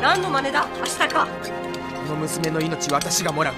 何の真似だ？明日か。この娘の命私がもらう。